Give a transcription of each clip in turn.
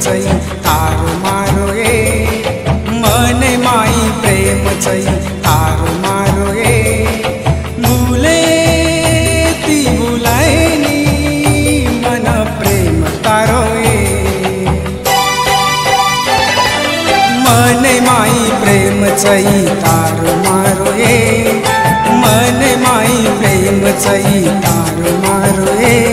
चाहिँ तारो मारो ए। मनै माई प्रेम चाहिँ तारो मारो ए। भुले ती भुलाए नि मन प्रेम तारो ए। मनै माई प्रेम चाहिँ तारो मारो ए। मनै माई प्रेम चाहिँ तारो मारो ए।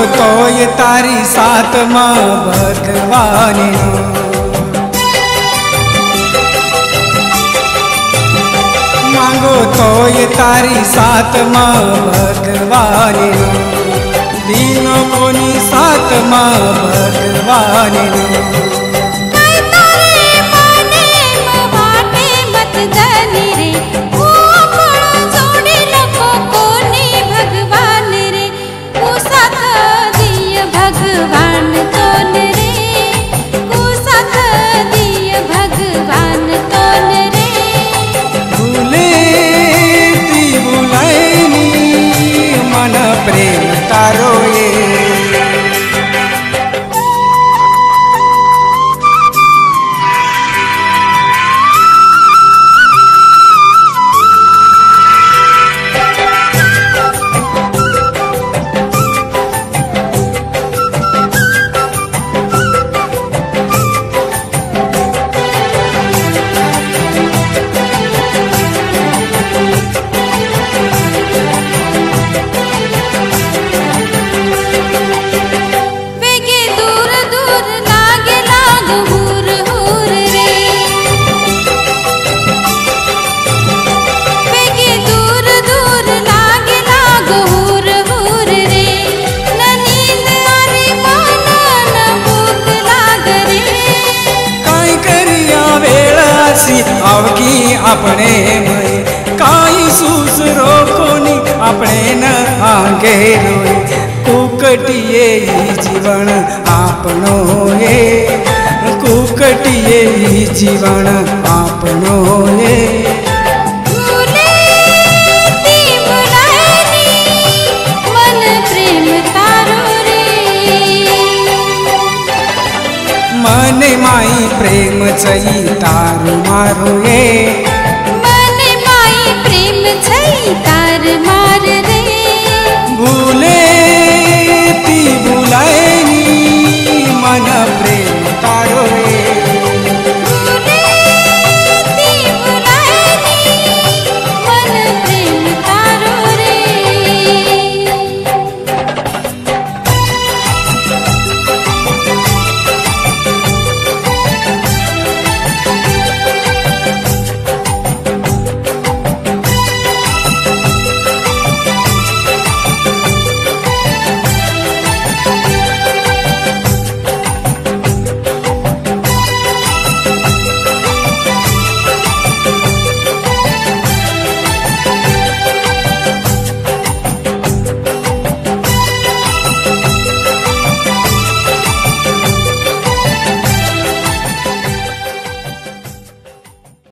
માંગો તોય તારી સાતમાં ભગવાની માંગો તોય તારી સાતમાં ભગવાની દીનો કોની સાતમાં ભગવાની આપણે મય કાંઈ સુસરો કોની આપણે ન આંગે રોય કુકટીએ ઈ જીવન આપણો એ કુકટીએ ઈ જીવન આપણો એ મારું એ મને માઈ પ્રેમ છે તાર માર રે